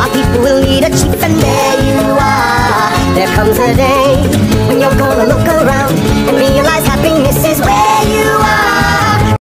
Our people will need a chief, and there you are. There comes a day